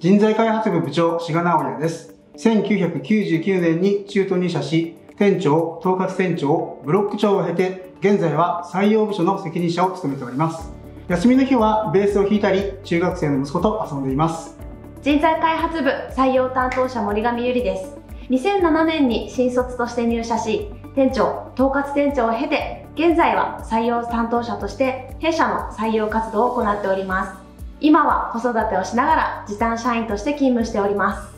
人材開発部部長、志賀直也です。1999年に中途入社し、店長、統括店長、ブロック長を経て、現在は採用部署の責任者を務めております。休みの日はベースを弾いたり、中学生の息子と遊んでいます。人材開発部採用担当者森上由里です。2007年に新卒として入社し、店長、統括店長を経て、現在は採用担当者として弊社の採用活動を行っております。今は子育てをしながら時短社員として勤務しております。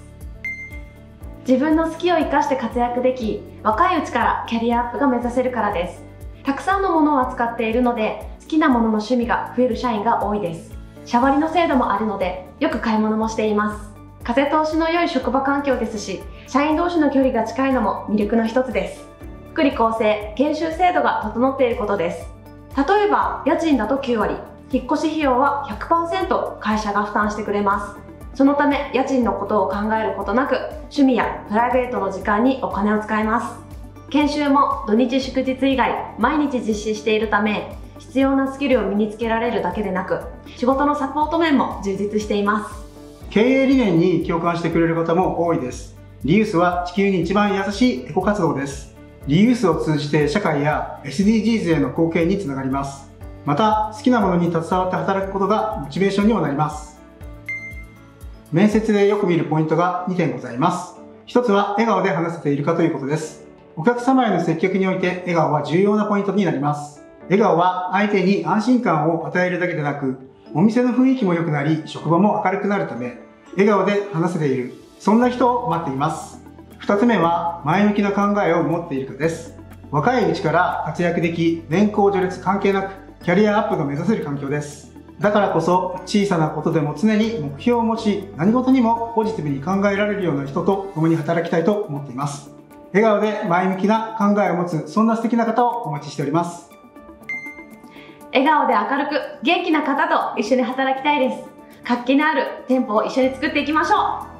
自分の好きを生かして活躍でき、若いうちからキャリアアップが目指せるからです。たくさんのものを扱っているので、好きなものの趣味が増える社員が多いです。シャワリの制度もあるので、よく買い物もしています。風通しの良い職場環境ですし、社員同士の距離が近いのも魅力の一つです。福利厚生、研修制度が整っていることです。例えば、家賃だと9割、引っ越し費用は100%会社が負担してくれます。そのため家賃のことを考えることなく趣味やプライベートの時間にお金を使います研修も土日祝日以外毎日実施しているため必要なスキルを身につけられるだけでなく仕事のサポート面も充実しています経営理念に共感してくれる方も多いですリユースは地球に一番優しいエコ活動ですリユースを通じて社会や SDGs への貢献につながりますまた好きなものに携わって働くことがモチベーションにもなります面接でよく見るポイントが2点ございます。1つは笑顔で話せているかということです。お客様への接客において笑顔は重要なポイントになります。笑顔は相手に安心感を与えるだけでなく、お店の雰囲気も良くなり、職場も明るくなるため、笑顔で話せている、そんな人を待っています。2つ目は、前向きな考えを持っているかです。若いうちから活躍でき、年功序列関係なく、キャリアアップが目指せる環境です。だからこそ小さなことでも常に目標を持ち何事にもポジティブに考えられるような人と共に働きたいと思っています笑顔で前向きな考えを持つそんな素敵な方をお待ちしております笑顔で明るく元気な方と一緒に働きたいです。活気のある店舗を一緒に作っていきましょう。